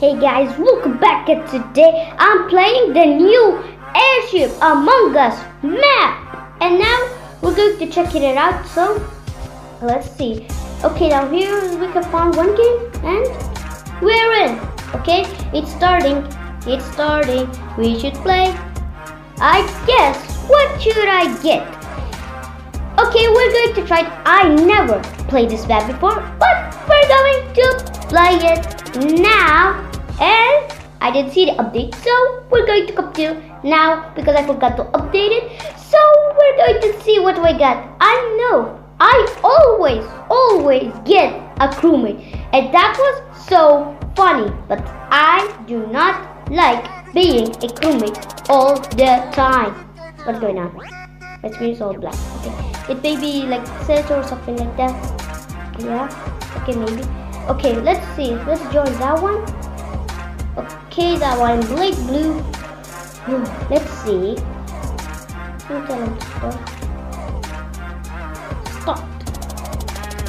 Hey guys, welcome back and today. I'm playing the new Airship Among Us map. And now we're going to check it out so let's see. Okay now here we can find one game and we're in. Okay it's starting it's starting. We should play. I guess what should I get? Okay we're going to try it. I never played this map before but we're going to play it now and I didn't see the update so we're going to come to now because I forgot to update it. So we're going to see what we got. I know. I always always get a crewmate. And that was so funny. But I do not like being a crewmate all the time. What's going on? My screen is all black. Okay. It may be like says or something like that. Yeah. Okay maybe. Okay let's see. Let's join that one Okay, that one blade blue. Hmm, let's see. Start.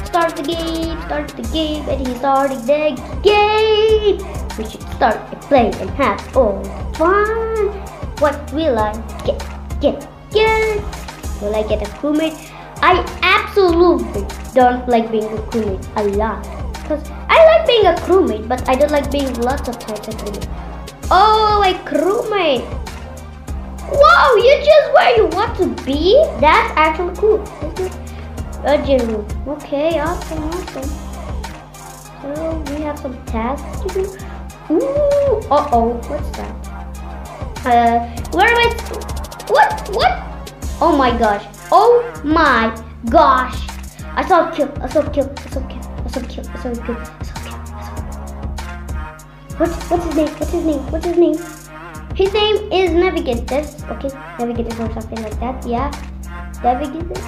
Start the game, start the game, and he's starting the game. We should start and play and have all the fun. What will I get? Get, get. Will I get a crewmate? I absolutely don't like being a crewmate a lot. Because like being a crewmate, but I don't like being lots of times a crewmate. Oh, a crewmate. Wow, you just where you want to be? That's actually cool. Gym room. Okay, awesome, awesome. So we have some tasks to do. Ooh, uh oh, what's that? Uh, where am I? What? What? Oh my gosh. Oh my gosh. I saw a kill. I saw a kill. I saw a kill. I saw a kill. I saw a kill. I saw a kill. I saw a kill. What? What's his name? What's his name? What's his name? His name is Navigatus. Okay, Navigatus or something like that. Yeah. Navigatus?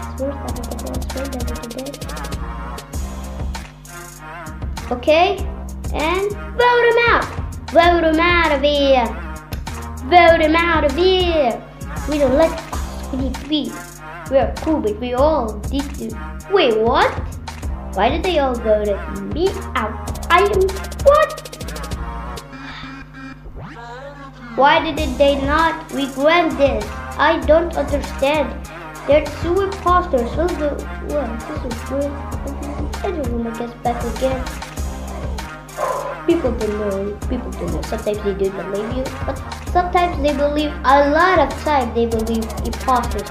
Okay. And vote him out. Vote him out of here. Vote him out of here. We don't like. We need be. We're cool, but we all need to. Wait, what? Why did they all vote me out? I am Why did they not regret this? I don't understand. They're two imposters. So the well, this is good. Everyone gets back again. People don't know. People don't know. Sometimes they do believe you, but sometimes they believe. A lot of time they believe imposters.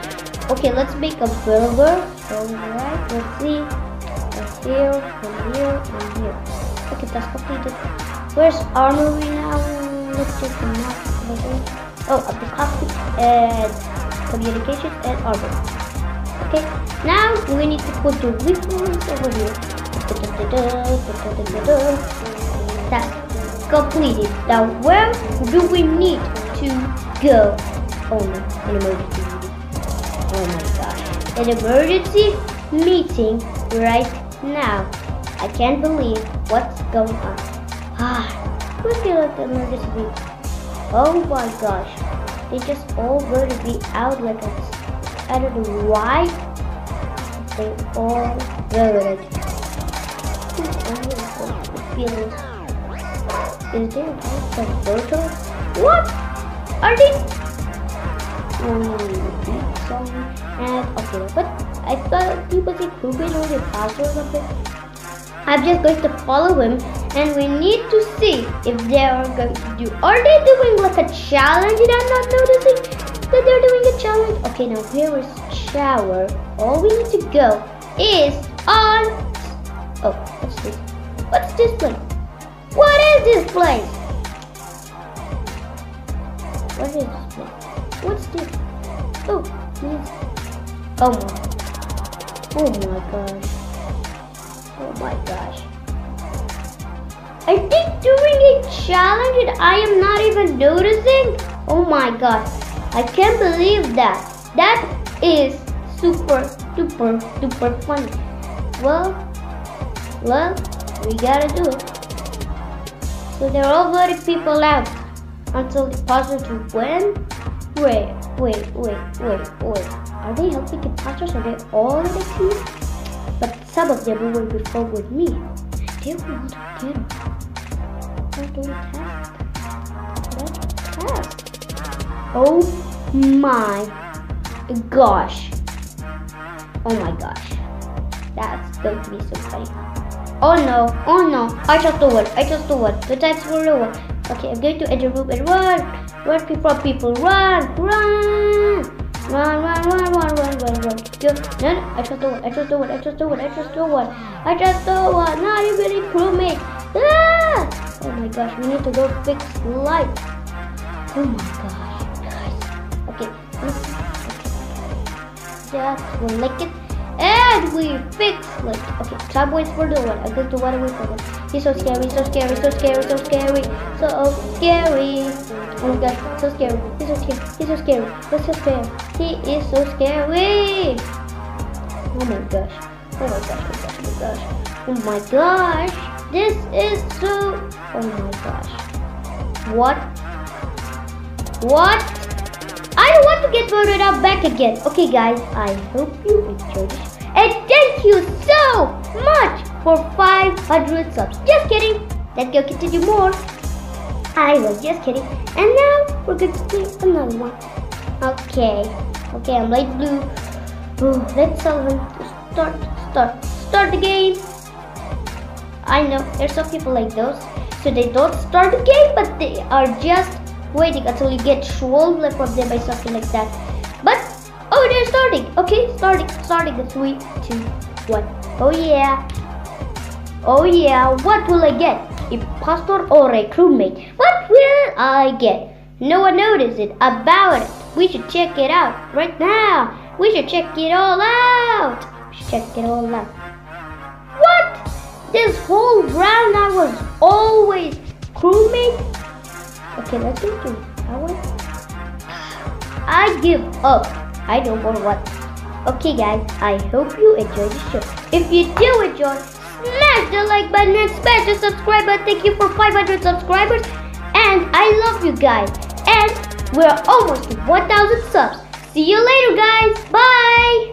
Okay, let's make a burger. Alright, let's see. Let's here, and here, and here. Okay, that's completed. Where's armory now? Let's the map. Oh, cockpit and communication and armor. Okay, now we need to put the weapons over here. That's completed. Now where do we need to go? Oh no, an emergency. Oh my gosh. An emergency meeting right now. I can't believe what's going on. Ah, get like the emergency meeting. Oh my gosh. They just all going to be out like this. I don't know why. They all voted. Is there a some photo? What? Are they? Mm, and okay, but I thought people say Kubrick or the password or something. I'm just going to follow him and we need to see if they are going to do are they doing like a challenge and I'm not noticing that they're doing a challenge. Okay now here is shower. All we need to go is on oh what's this? What's this place? What is this place? What is this place? What's this? Oh oh my oh my gosh. Oh my gosh I think doing a challenge and I am not even noticing. Oh my god. I can't believe that. That is super, super, super funny. Well, well, we gotta do it. So there are voting people out until the puzzle to win. Wait, wait, wait, wait, wait. Are they helping the imposters? Are they all in the team? But some of them will be before with me. They will not get doing task. What task? Oh my gosh. Oh my gosh. That's going to be so funny. Oh no, oh no. I just do it. I just do it. The time's for over. Okay, I'm going to enter room and run. Run people, people, run, run. Run, run, run, run, run, run, run. Go. No, no, I just do it. I just do it. I just do it. I just do it. I just do it. Not even crewmate. Oh my gosh, we need to go fix light. Oh my gosh, guys. Okay, just lick it. And we fix like okay waits for the one i go to one away from it he's so scary so scary so scary so scary so scary. Oh my god so scary. He's so scary he's so scary he's so scary. He is so scary. Oh my gosh oh my gosh oh my gosh oh my gosh this is so oh my gosh what what I don't want to get voted out back again. Okay, guys, I hope you enjoyed this. And thank you so much for 500 subs. Just kidding. Let's go continue more. I was just kidding. And now we're going to do another one. Okay. Okay, I'm light blue. Ooh, let's start, start, start the game. I know there's some people like those. So they don't start the game, but they are just waiting until you get swollen from them by something like that. But, oh, they're starting. Okay, starting, starting. The Three, two, one. Oh, yeah. Oh, yeah. What will I get? Impostor or a crewmate? What will I get? No one noticed it about it. We should check it out right now. We should check it all out. We should check it all out. Always crewmate? Okay, let's do it. I give up. I don't know what. Okay, guys, I hope you enjoyed the show. If you do enjoy, smash the like button and smash the subscribe button. Thank you for 500 subscribers. And I love you guys. And we're almost to 1,000 subs. See you later, guys. Bye.